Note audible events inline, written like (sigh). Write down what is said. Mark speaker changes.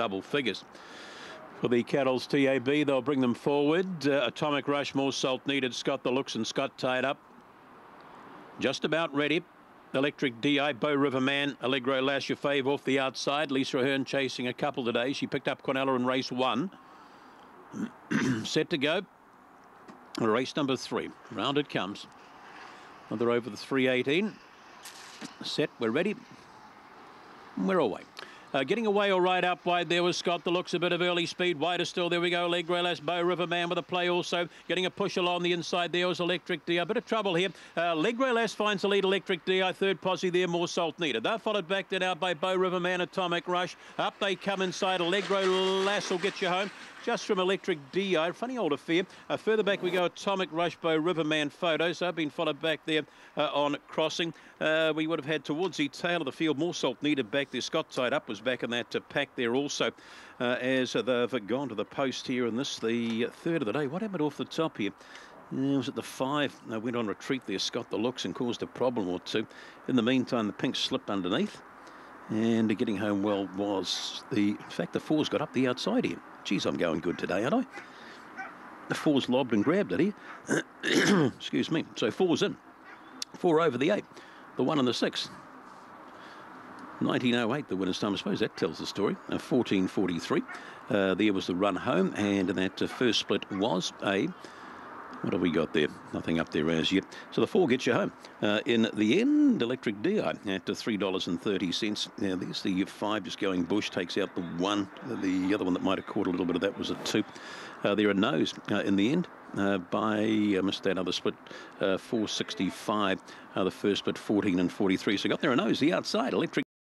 Speaker 1: double figures. For the Cattles TAB, they'll bring them forward. Uh, Atomic Rush, more salt needed. Scott the looks and Scott tied up. Just about ready. Electric Dee Eye, Bow River Man, Allegro Lass, your fave off the outside. Lisa Ahern chasing a couple today. She picked up Cornella in race one. (clears throat) Set to go. Race number three. Round it comes. Another over the 318. Set, we're ready. We're away. Uh, getting away all right up wide there was Scott. The looks a bit of early speed. Wider still. There we go. Leg Relas, Bow River Man with a play also. Getting a push along the inside there was Electric D. A bit of trouble here. Uh, Leg Relas finds the lead. Electric Dee Eye. Third posse there. More salt needed. They're followed back then out by Bow River Man. Atomic Rush. Up they come inside. Allegro Lass will get you home just from Electric Dee Eye. Funny old affair. Uh, further back we go, Atomic Rush Bow River Man photos. I've been followed back there uh, on crossing. Uh, we would have had towards the tail of the field more salt needed back there. Scott tied up was back in that uh, pack there also uh, as they've gone to the post here in this, the third of the day. What happened off the top here? it was at the five. They went on retreat there, Scott the looks, and caused a problem or two. In the meantime, the pink slipped underneath. And getting home well was the in fact the fours got up the outside here. Geez, I'm going good today, aren't I? The fours lobbed and grabbed it here. (coughs) Excuse me. So four's in. Four over the eight. The one and the six. 1908, the winner's time. I suppose that tells the story. Uh, 1443. Uh, there was the run home, and that uh, first split was a what have we got there? Nothing up there as yet. So the four gets you home. Uh, in the end, Electric Dee Eye at $3.30. Now, there's the five just going bush, takes out the one. The other one that might have caught a little bit of that was a two. Uh, there are no's uh, in the end. Uh, by I missed that other split, uh, 465. Uh, the first split 14 and 43. So got there a nose the outside. Electric.